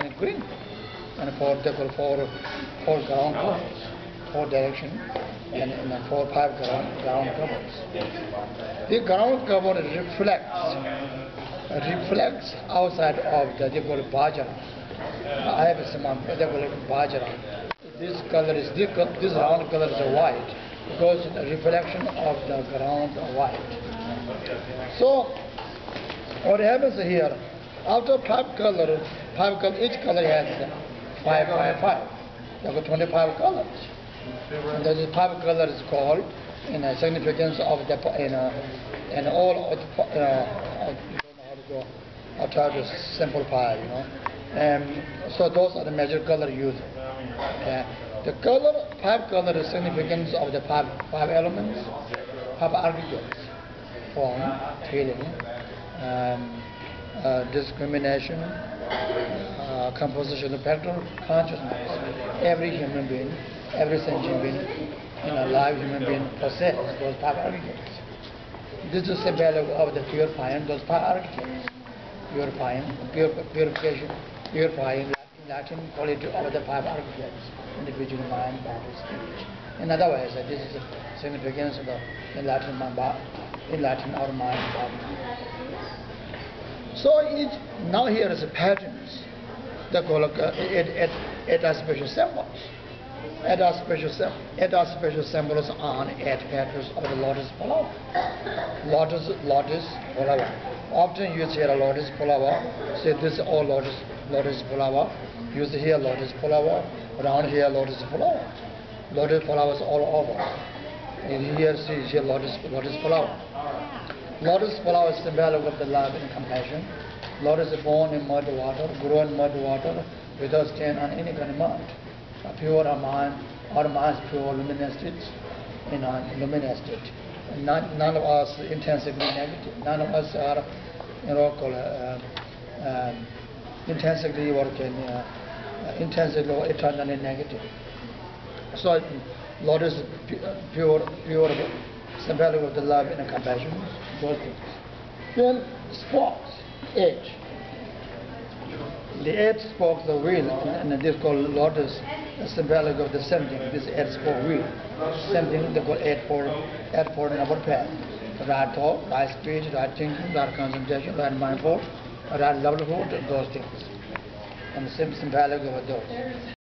and green and for the four four ground covers, four direction and, and four five ground ground covers. The ground cover reflects reflects outside of the they call. I have some they call. This color is this, this round color is white because the reflection of the ground white. So what happens here after five colors 25 color, each color has uh, five, five, five. There 25 colors. And those five colors called in the significance of the, in, uh, in all, uh, I don't know how to go, I'll try to simplify, you know. And so those are the major color used. Okay. The color, five color is significance of the five, five elements, five attributes, form, feeling, um, discrimination, uh, composition of factor, consciousness. Every human being, every sentient being, in a live human being possesses those five articles. This is the value of the purifying those five articles. Purifying, pure, purification, purifying Latin quality of the five archetypes, individual mind, body, speech. In other words, uh, this is the significance of the Latin mind, Latin our mind, body. So each, now here is patterns. The call uh, it, it, it, it special symbols. It has special it has special symbols on eight patterns of the lotus flower. Lotus lotus flower. Often you see a lotus flower. Say this is all lotus lotus flower. You see here lotus flower. Around here lotus flower. Lotus flowers all over. And here see here lotus lotus flower. Lotus flower is symbolic of the love and compassion. Lotus is born in mud water, grow in mud water, without stain on any kind of mud. A pure mind, our mind is pure, luminous state, you know, luminous None, none of us intensively negative. None of us are, you know, called, uh, um, intensively working, uh, intensively or eternally negative. So Lord is pure, pure, symbolic of the love and compassion, Then spokes, edge. The edge spokes the wheel, and and this called lotus, symbolic of the same thing. This eight spoke wheel, same thing they call eight four, eight four number pair. Right thought, right speech, right thinking, right concentration, right mindful, right livelihood, those things. And the same symbolic of those.